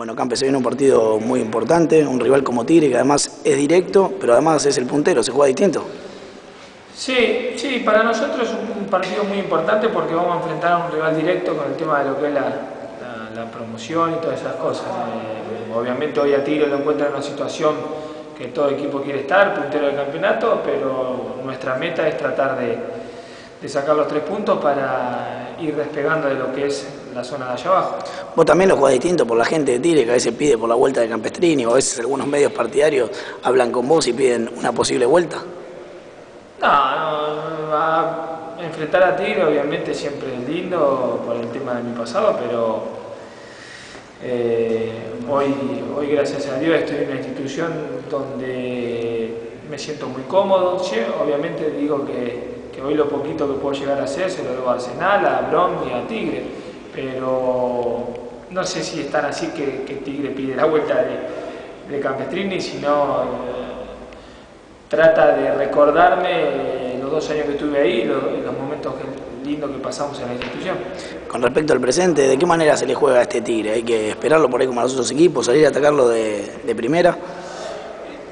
Bueno, Campe, viene un partido muy importante, un rival como Tigre, que además es directo, pero además es el puntero, se juega distinto. Sí, sí, para nosotros es un partido muy importante porque vamos a enfrentar a un rival directo con el tema de lo que es la, promoción y todas esas cosas. Eh, obviamente hoy a Tigre lo encuentra en una situación que todo equipo quiere estar, puntero del campeonato, pero nuestra meta es tratar de sacar los tres puntos para ir despegando de lo que es la zona de allá abajo. Vos también lo jugás distinto por la gente de Tigre, que a veces pide por la vuelta de Campestrini, o a veces algunos medios partidarios hablan con vos y piden una posible vuelta. No, no, a enfrentar a Tigre obviamente siempre es lindo por el tema de mi pasado, pero eh, hoy, hoy gracias a Dios estoy en una institución donde me siento muy cómodo. Sí, obviamente digo que, que hoy lo poquito que puedo llegar a hacer se lo debo a Arsenal, a Brom y a Tigre, pero no sé si están así que, que Tigre pide la vuelta de, de Campestrini, sino... eh, trata de recordarme eh, los dos años que estuve ahí, los, los momentos lindos que pasamos en la institución. Con respecto al presente, ¿de qué manera se le juega a este Tigre? ¿Hay que esperarlo por ahí como a los otros equipos, salir a atacarlo de, de primera?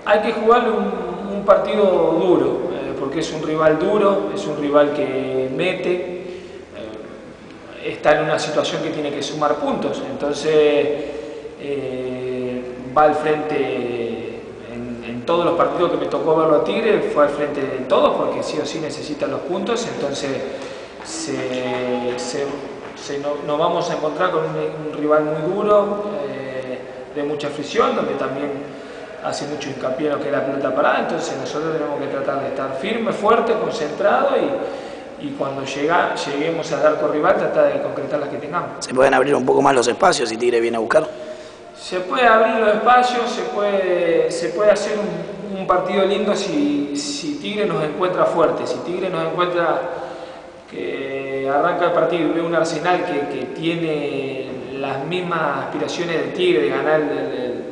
Hay que jugar un, un partido duro, eh, porque es un rival duro, es un rival que mete, está en una situación que tiene que sumar puntos, entonces eh, va al frente en, todos los partidos que me tocó verlo a Tigre, fue al frente de todos, porque sí o sí necesitan los puntos, entonces no- nos vamos a encontrar con un, un rival muy duro, eh, de mucha fricción, donde también hace mucho hincapié en lo que es la pelota parada, entonces nosotros tenemos que tratar de estar firme, fuerte, concentrado y, y cuando llega, lleguemos al arco rival tratar de concretar las que tengamos. ¿Se pueden abrir un poco más los espacios si Tigre viene a buscar? Se puede abrir los espacios, se puede, se puede hacer un, un partido lindo si, si Tigre nos encuentra fuerte, si Tigre nos encuentra que arranca el partido y ve un Arsenal que, que tiene las mismas aspiraciones de Tigre de ganar el, el-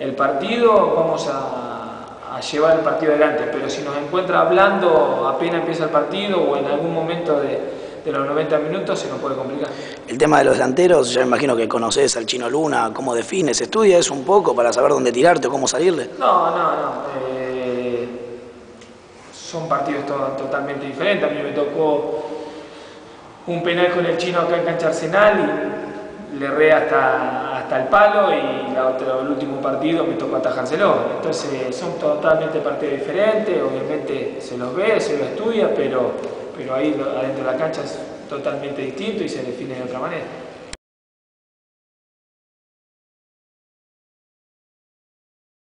el partido, vamos a, a llevar el partido adelante. Pero si nos encuentra hablando apenas empieza el partido o en algún momento de, de los 90 minutos, se nos puede complicar. El tema de los delanteros, ya me imagino que conoces al Chino Luna, cómo defines, estudia eso un poco para saber dónde tirarte o cómo salirle. No, no, no. eh, son partidos to- totalmente diferentes. A mí me tocó un penal con el chino acá en Cancha Arsenal y le erré hasta, hasta el palo y la otra- el último partido me tocó atajárselo. Entonces son totalmente partidos diferentes, obviamente se los ve, se los estudia, pero, pero ahí adentro de la cancha es totalmente distinto y se define de otra manera.